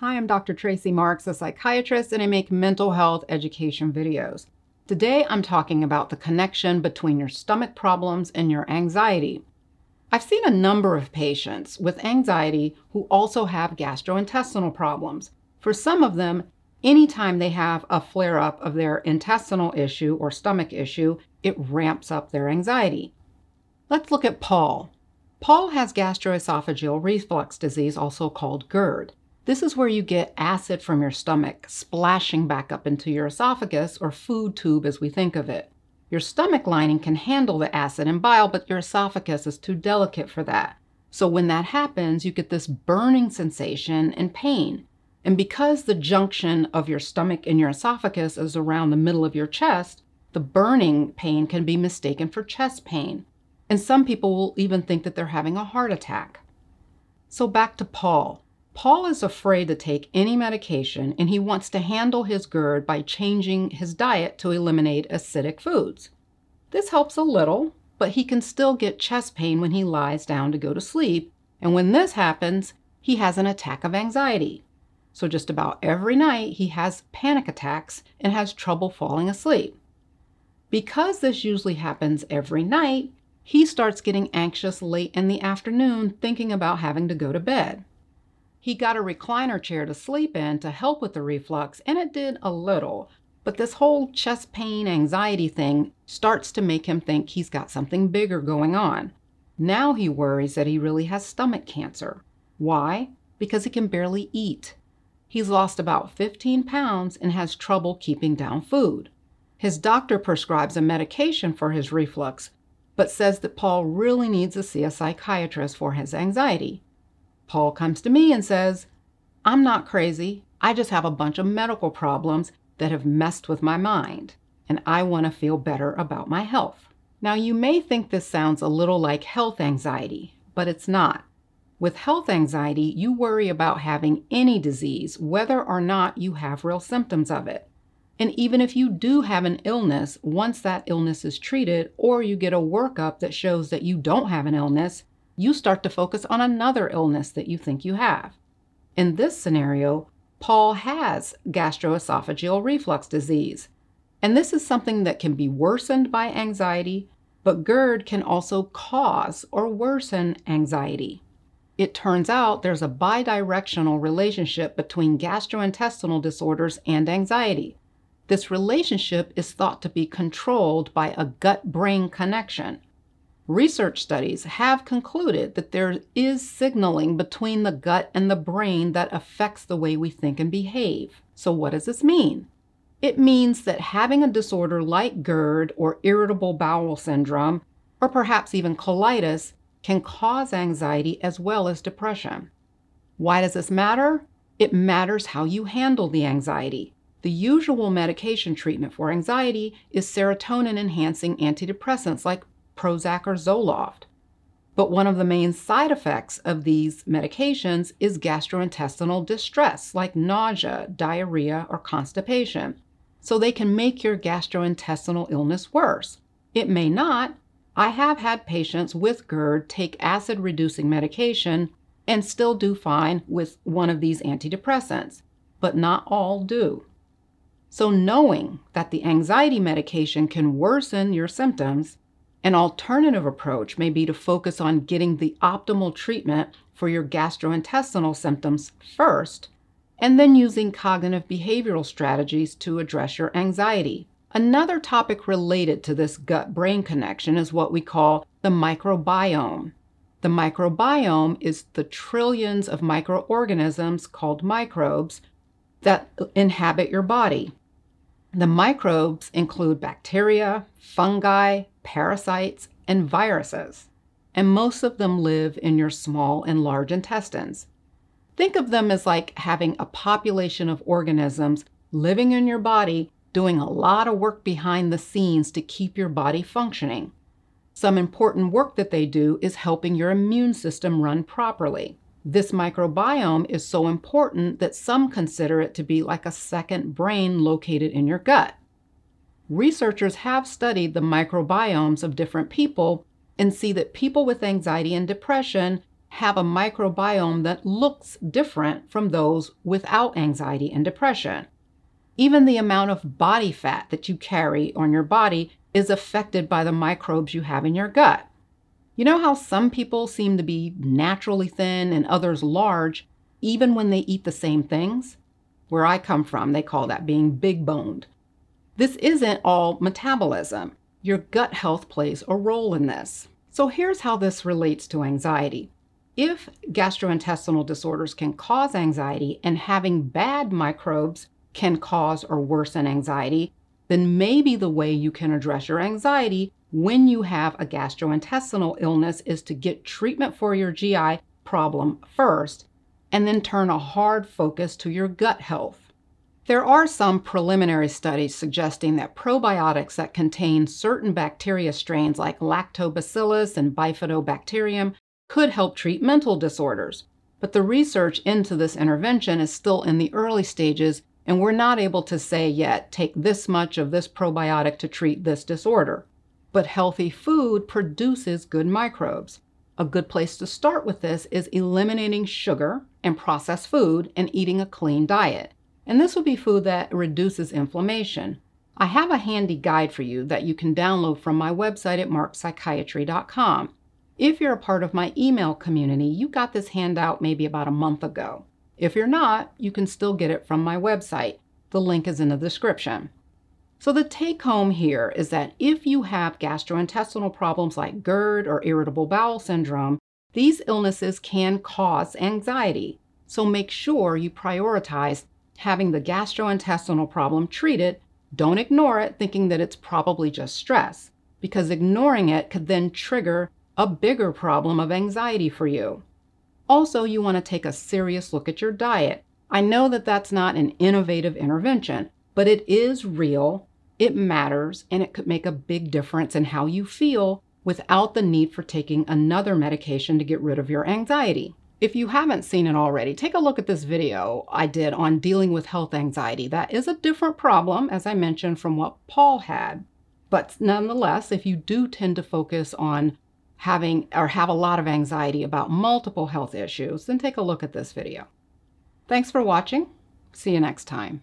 Hi, I'm Dr. Tracey Marks, a psychiatrist, and I make mental health education videos. Today I'm talking about the connection between your stomach problems and your anxiety. I've seen a number of patients with anxiety who also have gastrointestinal problems. For some of them, anytime they have a flare up of their intestinal issue or stomach issue, it ramps up their anxiety. Let's look at Paul. Paul has gastroesophageal reflux disease, also called GERD. This is where you get acid from your stomach splashing back up into your esophagus or food tube as we think of it. Your stomach lining can handle the acid and bile, but your esophagus is too delicate for that. So when that happens, you get this burning sensation and pain. And because the junction of your stomach and your esophagus is around the middle of your chest, the burning pain can be mistaken for chest pain. And some people will even think that they're having a heart attack. So back to Paul. Paul is afraid to take any medication and he wants to handle his GERD by changing his diet to eliminate acidic foods. This helps a little, but he can still get chest pain when he lies down to go to sleep, and when this happens, he has an attack of anxiety. So just about every night he has panic attacks and has trouble falling asleep. Because this usually happens every night, he starts getting anxious late in the afternoon thinking about having to go to bed. He got a recliner chair to sleep in to help with the reflux, and it did a little. But this whole chest pain anxiety thing starts to make him think he's got something bigger going on. Now he worries that he really has stomach cancer. Why? Because he can barely eat. He's lost about 15 pounds and has trouble keeping down food. His doctor prescribes a medication for his reflux, but says that Paul really needs to see a psychiatrist for his anxiety. Paul comes to me and says, I'm not crazy. I just have a bunch of medical problems that have messed with my mind, and I want to feel better about my health. Now, you may think this sounds a little like health anxiety, but it's not. With health anxiety, you worry about having any disease, whether or not you have real symptoms of it. And even if you do have an illness, once that illness is treated or you get a workup that shows that you don't have an illness, you start to focus on another illness that you think you have. In this scenario, Paul has gastroesophageal reflux disease. And this is something that can be worsened by anxiety, but GERD can also cause or worsen anxiety. It turns out there's a bidirectional relationship between gastrointestinal disorders and anxiety. This relationship is thought to be controlled by a gut brain connection. Research studies have concluded that there is signaling between the gut and the brain that affects the way we think and behave. So, what does this mean? It means that having a disorder like GERD or irritable bowel syndrome, or perhaps even colitis, can cause anxiety as well as depression. Why does this matter? It matters how you handle the anxiety. The usual medication treatment for anxiety is serotonin enhancing antidepressants like Prozac or Zoloft. But one of the main side effects of these medications is gastrointestinal distress, like nausea, diarrhea, or constipation. So they can make your gastrointestinal illness worse. It may not. I have had patients with GERD take acid reducing medication and still do fine with one of these antidepressants, but not all do. So, knowing that the anxiety medication can worsen your symptoms an alternative approach may be to focus on getting the optimal treatment for your gastrointestinal symptoms first, and then using cognitive behavioral strategies to address your anxiety. Another topic related to this gut brain connection is what we call the microbiome. The microbiome is the trillions of microorganisms called microbes that inhabit your body. The microbes include bacteria, fungi, parasites, and viruses, and most of them live in your small and large intestines. Think of them as like having a population of organisms living in your body doing a lot of work behind the scenes to keep your body functioning. Some important work that they do is helping your immune system run properly. This microbiome is so important that some consider it to be like a second brain located in your gut. Researchers have studied the microbiomes of different people and see that people with anxiety and depression have a microbiome that looks different from those without anxiety and depression. Even the amount of body fat that you carry on your body is affected by the microbes you have in your gut. You know how some people seem to be naturally thin and others large, even when they eat the same things? Where I come from, they call that being big boned. This isn't all metabolism. Your gut health plays a role in this. So here's how this relates to anxiety. If gastrointestinal disorders can cause anxiety and having bad microbes can cause or worsen anxiety, then maybe the way you can address your anxiety when you have a gastrointestinal illness is to get treatment for your GI problem first and then turn a hard focus to your gut health. There are some preliminary studies suggesting that probiotics that contain certain bacteria strains like lactobacillus and bifidobacterium could help treat mental disorders. But the research into this intervention is still in the early stages and we're not able to say yet, take this much of this probiotic to treat this disorder. But healthy food produces good microbes. A good place to start with this is eliminating sugar and processed food and eating a clean diet. And this would be food that reduces inflammation. I have a handy guide for you that you can download from my website at markspsychiatry.com. If you're a part of my email community, you got this handout maybe about a month ago. If you're not, you can still get it from my website. The link is in the description. So the take home here is that if you have gastrointestinal problems like GERD or irritable bowel syndrome, these illnesses can cause anxiety. So make sure you prioritize having the gastrointestinal problem treated. Don't ignore it thinking that it's probably just stress, because ignoring it could then trigger a bigger problem of anxiety for you. Also, you want to take a serious look at your diet. I know that that's not an innovative intervention, but it is real, it matters, and it could make a big difference in how you feel without the need for taking another medication to get rid of your anxiety. If you haven't seen it already, take a look at this video I did on dealing with health anxiety. That is a different problem, as I mentioned, from what Paul had. But nonetheless, if you do tend to focus on having or have a lot of anxiety about multiple health issues, then take a look at this video. Thanks for watching. See you next time.